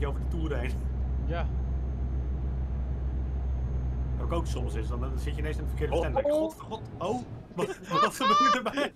beetje over de toer heen. Ja. Wat ook soms is, dan, dan zit je ineens in de verkeerde oh, stand. Oh. God, god, oh, wat, wat gebeurt erbij?